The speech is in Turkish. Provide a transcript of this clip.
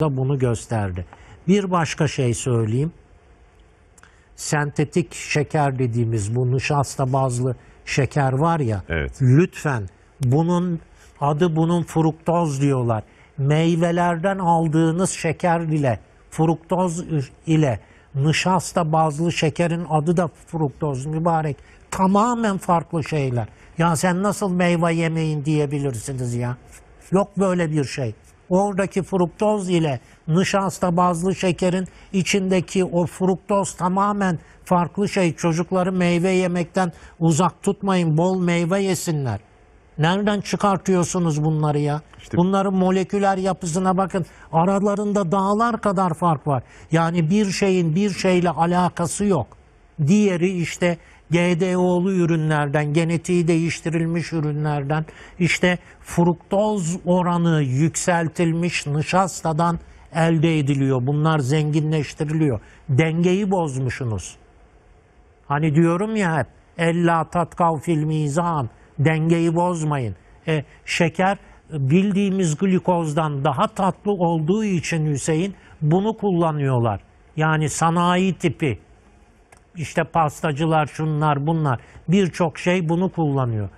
da bunu gösterdi. Bir başka şey söyleyeyim. Sentetik şeker dediğimiz bu nişasta bazlı şeker var ya. Evet. Lütfen bunun adı bunun fruktoz diyorlar. Meyvelerden aldığınız şeker ile fruktoz ile nişasta bazlı şekerin adı da fruktoz mübarek. Tamamen farklı şeyler. Ya sen nasıl meyve yemeyin diyebilirsiniz ya. Yok böyle bir şey. Oradaki fruktoz ile nişasta bazlı şekerin içindeki o fruktoz tamamen farklı şey. Çocukları meyve yemekten uzak tutmayın. Bol meyve yesinler. Nereden çıkartıyorsunuz bunları ya? İşte- Bunların moleküler yapısına bakın. Aralarında dağlar kadar fark var. Yani bir şeyin bir şeyle alakası yok. Diğeri işte GDO'lu ürünlerden, genetiği değiştirilmiş ürünlerden, işte fruktoz oranı yükseltilmiş nişastadan elde ediliyor. Bunlar zenginleştiriliyor. Dengeyi bozmuşsunuz. Hani diyorum ya hep ella tatkav fil mizan dengeyi bozmayın. E, şeker bildiğimiz glikozdan daha tatlı olduğu için Hüseyin bunu kullanıyorlar. Yani sanayi tipi işte pastacılar şunlar bunlar birçok şey bunu kullanıyor.